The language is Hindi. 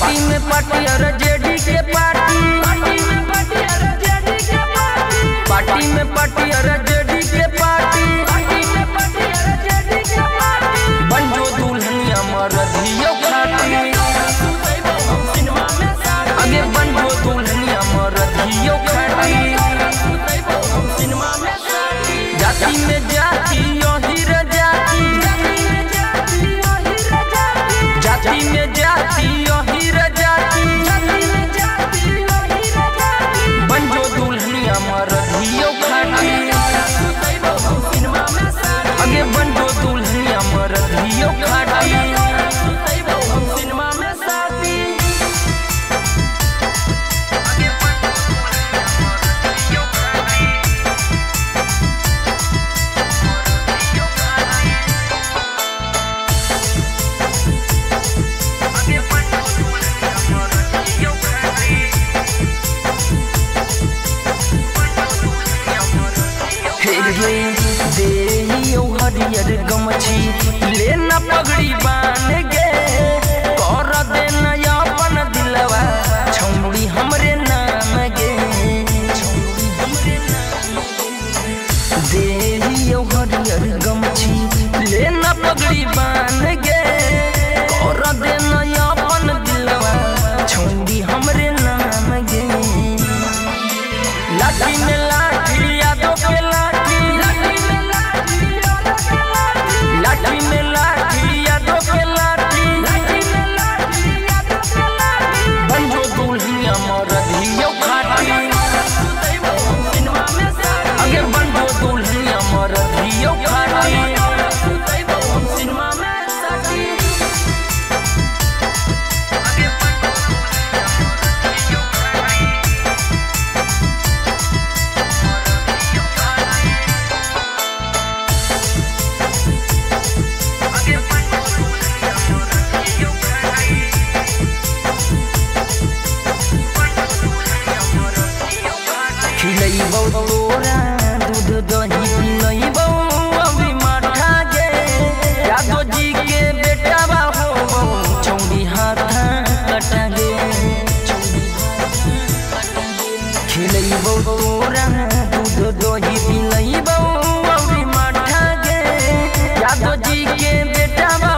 पार्टी में पार्टी अरे जेडी के पार्टी। पार्टी में पार्टी अरे जेडी के हरियर गमछी लेना पगड़ी बाँध। खिलैबौ तोरा दूध दही पिलैबौ अभी माठा गे यादव जी के बेटा बा होबौ चौड़ी हाथा कटा गे खिलैबौ, तोरा दूध दही पिलैबौ अभी माठा गे यादव जी के बेटा बा